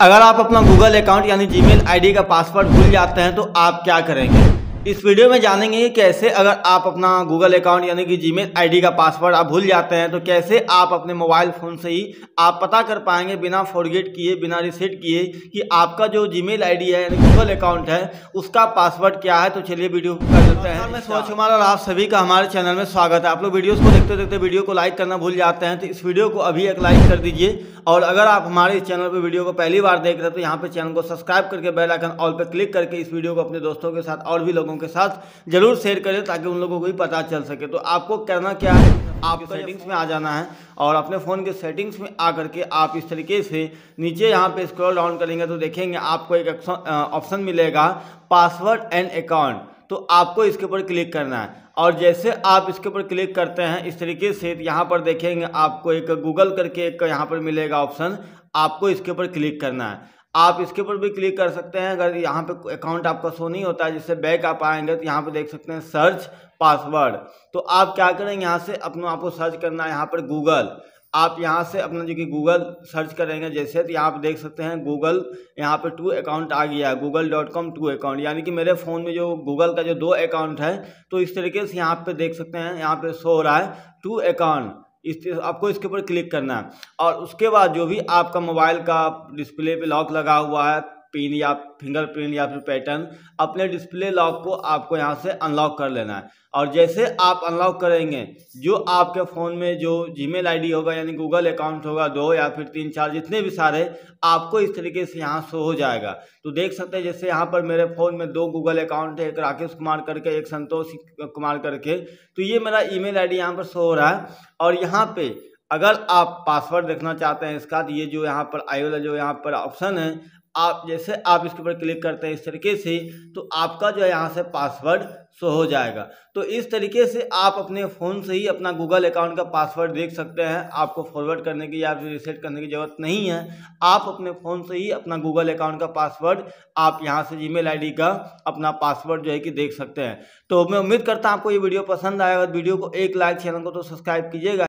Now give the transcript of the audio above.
अगर आप अपना गूगल अकाउंट यानी जीमेल आईडी का पासवर्ड भूल जाते हैं तो आप क्या करेंगे? इस वीडियो में जानेंगे कि कैसे अगर आप अपना गूगल अकाउंट यानी कि जीमेल आईडी का पासवर्ड आप भूल जाते हैं तो कैसे आप अपने मोबाइल फ़ोन से ही आप पता कर पाएँगे बिना फॉरगेट किए बिना रिसेट किए कि आपका जो जीमेल आईडी है यानी गूगल अकाउंट है उसका पासवर्ड क्या है। तो चलिए वीडियो कर देते हैं। मैं सोच कुमार और आप सभी का हमारे चैनल में स्वागत है। आप लोग वीडियोज़ को देखते देखते वीडियो को लाइक करना भूल जाते हैं तो इस वीडियो को अभी एक लाइक कर दीजिए। और अगर आप हमारे इस चैनल पर वीडियो को पहली बार देख रहे हैं तो यहाँ पर चैनल को सब्सक्राइब करके बेल आइकन ऑल पर क्लिक करके इस वीडियो को अपने दोस्तों के साथ और भी लोगों के साथ ज़रूर शेयर करें ताकि उन लोगों को भी पता चल सके। तो आपको करना क्या है? आपको सेटिंग्स में आ जाना है और अपने फ़ोन के सेटिंग्स में आ करके आप इस तरीके से नीचे यहाँ पे स्क्रॉल डाउन करेंगे तो देखेंगे आपको एक ऑप्शन मिलेगा पासवर्ड एंड अकाउंट तो आपको इसके ऊपर क्लिक करना है। और जैसे आप इसके ऊपर क्लिक करते हैं इस तरीके से यहाँ पर देखेंगे आपको एक गूगल करके एक यहाँ पर मिलेगा ऑप्शन आपको इसके ऊपर क्लिक करना है। आप इसके ऊपर भी क्लिक कर सकते हैं। अगर यहाँ पे अकाउंट आपका शो नहीं होता है, जिससे बैक आप आएँगे तो यहाँ पे देख सकते हैं सर्च पासवर्ड तो आप क्या करेंगे यहाँ से अपना आपको सर्च करना है यहाँ पर गूगल आप यहाँ से अपना जो कि गूगल सर्च करेंगे जैसे तो यहाँ पर देख सकते हैं गूगल यहाँ पर टू अकाउंट आ गया है Google dot com to account यानी कि मेरे फ़ोन में जो गूगल का जो दो अकाउंट है तो इस तरीके से यहाँ पर देख सकते हैं, यहाँ पर शो हो रहा है टू अकाउंट इस आपको इसके ऊपर क्लिक करना है। और उसके बाद जो भी आपका मोबाइल का डिस्प्ले पे लॉक लगा हुआ है पिन या फिंगरप्रिंट या फिर पैटर्न अपने डिस्प्ले लॉक को आपको यहाँ से अनलॉक कर लेना है। और जैसे आप अनलॉक करेंगे, जो आपके फ़ोन में जो जीमेल आईडी होगा, यानी गूगल अकाउंट होगा, दो या फिर तीन, चार, जितने भी सारे, आपको इस तरीके से यहाँ शो हो जाएगा। तो देख सकते हैं, जैसे यहाँ पर मेरे फ़ोन में दो गूगल अकाउंट है, एक राकेश कुमार करके, एक संतोष कुमार करके तो ये मेरा ईमेल आईडी यहाँ पर शो हो रहा है। और यहाँ पे अगर आप पासवर्ड देखना चाहते हैं इसका तो ये जो यहाँ पर आई वाला जो यहाँ पर ऑप्शन है, आप जैसे आप इसके ऊपर क्लिक करते हैं इस तरीके से तो आपका जो है यहाँ से पासवर्ड शो हो जाएगा। तो इस तरीके से आप अपने फ़ोन से ही अपना गूगल अकाउंट का पासवर्ड देख सकते हैं। आपको फॉरवर्ड करने की या फिर रिसेट करने की ज़रूरत नहीं है। आप अपने फ़ोन से ही अपना गूगल अकाउंट का पासवर्ड आप यहाँ से जीमेल आईडी का अपना पासवर्ड जो है कि देख सकते हैं। तो मैं उम्मीद करता हूँ आपको ये वीडियो पसंद आएगा वीडियो को एक लाइक चैनल को तो सब्सक्राइब कीजिएगा।